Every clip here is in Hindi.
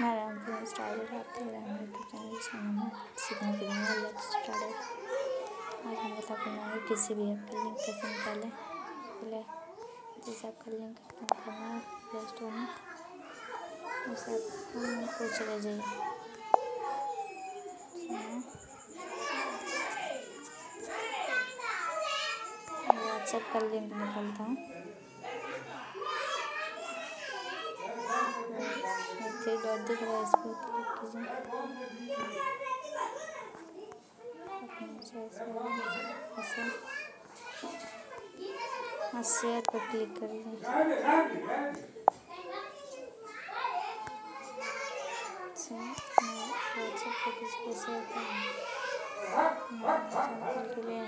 मैं सीखने के लिए लेट्स आज हम बता किसी भी ऐप का लिंक कैसे निकालें पहले जिस ऐप का लिंक करना है प्ले स्टोर में। उस ऐप को चले जाइए व्हाट्सएप का लिंक निकालता हूँ। थ्री डॉट दिख रहा है इस पर क्लिक कीजिए शेयर पर क्लिक व्हाट्सएप पर किसी को शेयर के लिए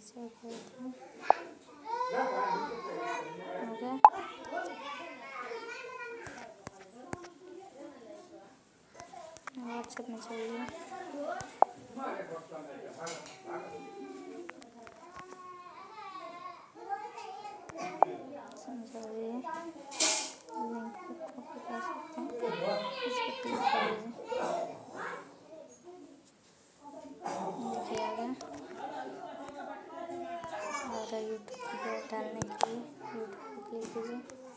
शेयर करता हूँ हो गया व्हाट्सएप में चाहिए समझाइए लिंक को कॉपी कर सकते हैं इस पर क्लिक करिए देखिए आ गया और यूट्यूब पर डालने के लिए यूट्यूब क्लिक कीजिए।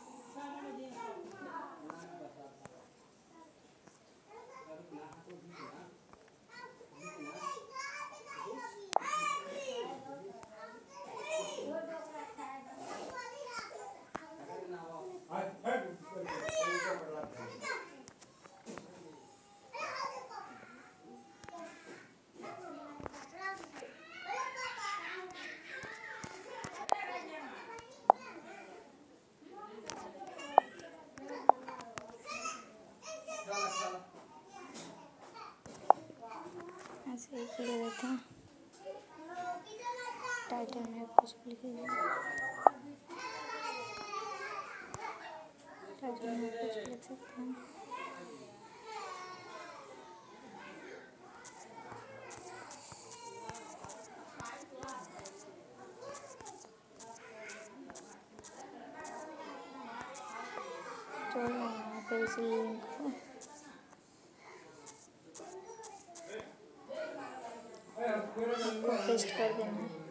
ऐसे ही ले देते हैं। टाइटल में कुछ भी लिखिए टाइटल में कुछ लिख सकते हैं। तो यहाँ पे इस लिंक को पेस्ट कर देना है